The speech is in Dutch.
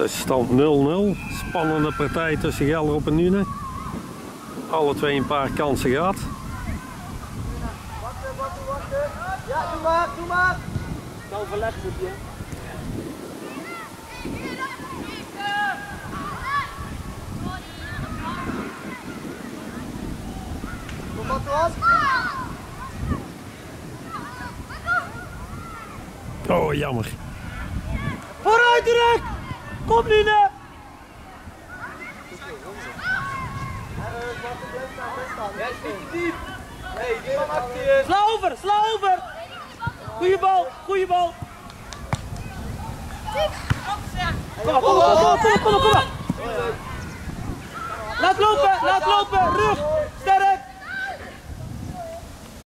Het is stand 0-0. Spannende partij tussen Gelderop en Nune. Alle twee een paar kansen gehad. Wachten, wachten, wachten. Ja, doe maar, doe maar. Nou, verleg het je. Kom maar, Toas. Oh, jammer. Vooruit direct! Kom is niet te diep. Je. Sla over, sla over! Goeie bal, goeie bal. Kom op, kom op, kom kom. Laat lopen, laat lopen.